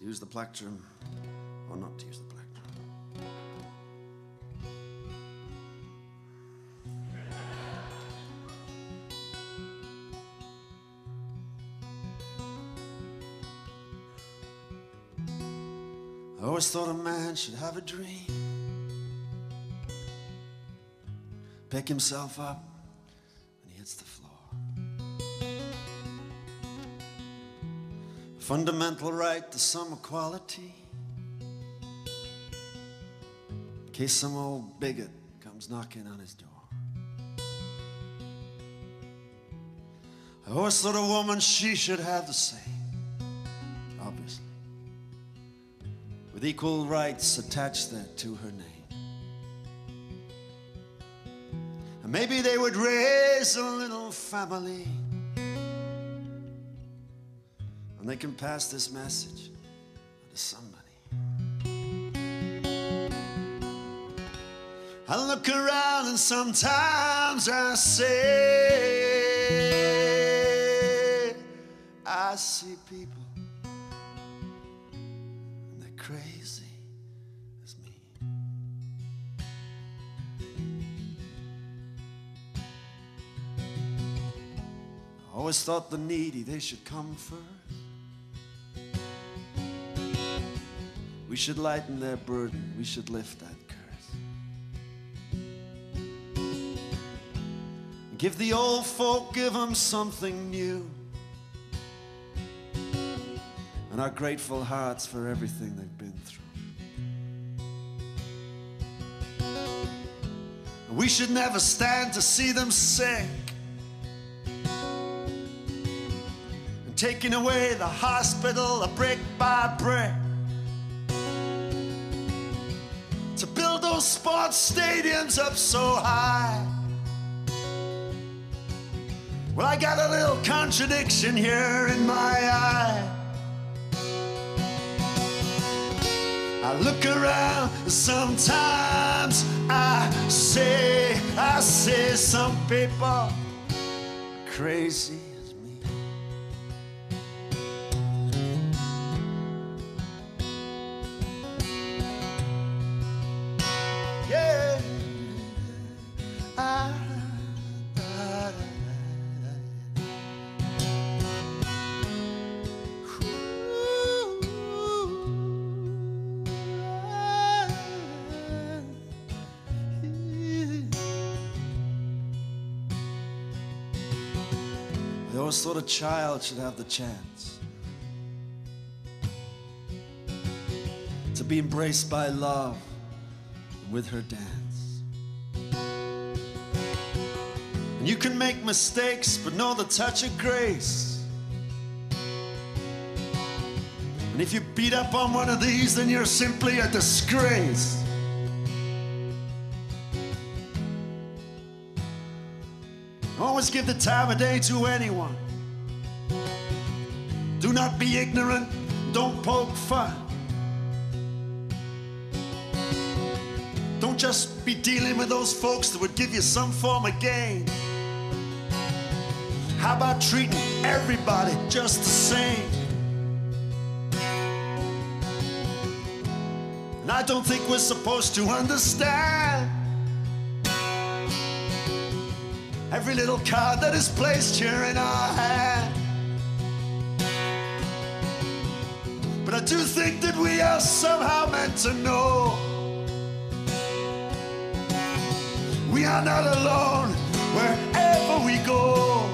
to use the plectrum or not to use the plectrum. I always thought a man should have a dream. Pick himself up Fundamental right to some equality. In case some old bigot comes knocking on his door. I always thought a woman, she should have the same. Obviously with equal rights attached there to her name. And maybe they would raise a little family. And they can pass this message to somebody. I look around and sometimes I say, I see people and they're crazy as me. I always thought the needy they should come first. We should lighten their burden. We should lift that curse. Give the old folk, give them something new and our grateful hearts for everything they've been through. We should never stand to see them sick. And taking away the hospital a brick by brick. Sports stadiums up so high. Well, I got a little contradiction here in my eye. I look around, sometimes I say, I say some people crazy Always thought a child should have the chance to be embraced by love with her dance. And you can make mistakes, but know the touch of grace. And if you beat up on one of these, then you're simply a disgrace. Always give the time of day to anyone. Do not be ignorant, don't poke fun. Don't just be dealing with those folks that would give you some form of gain. How about treating everybody just the same? And I don't think we're supposed to understand every little card that is placed here in our hand. But I do think that we are somehow meant to know we are not alone wherever we go.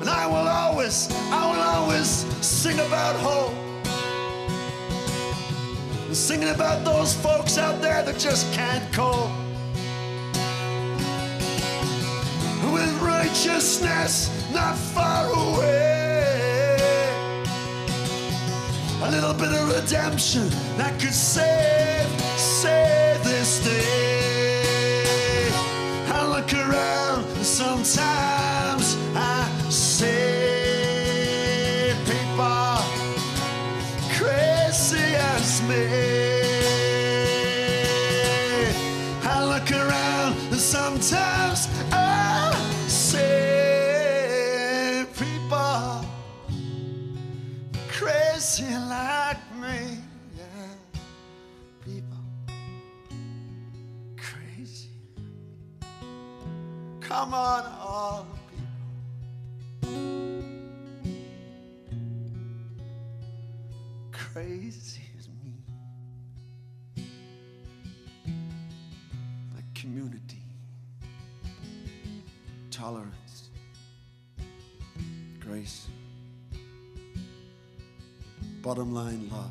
And I will always, I will always sing about hope. And singing about those folks out there that just can't cope. Righteousness not far away. A little bit of redemption that could save, save this day. I look around sometimes Come on, all people. Crazy as me. Like community, tolerance, grace, bottom line love.